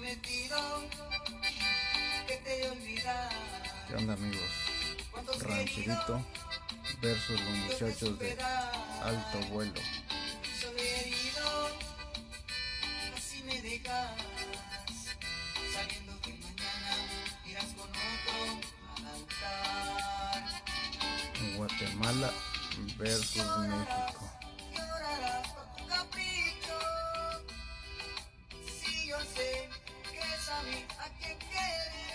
prometido que te he olvidado. ¿Qué onda amigos? Rancherito versus los muchachos de alto vuelo. Soy herido, así me dejas, sabiendo que mañana irás con otro al altar. Guatemala versus México. Que es a mí a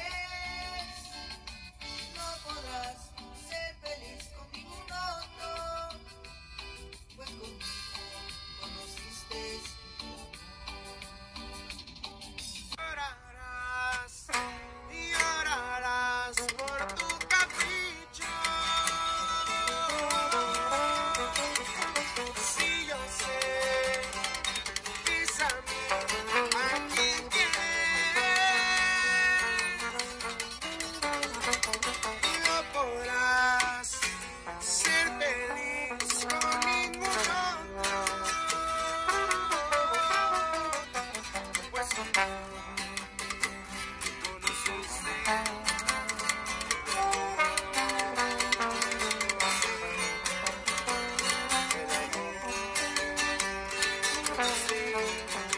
see.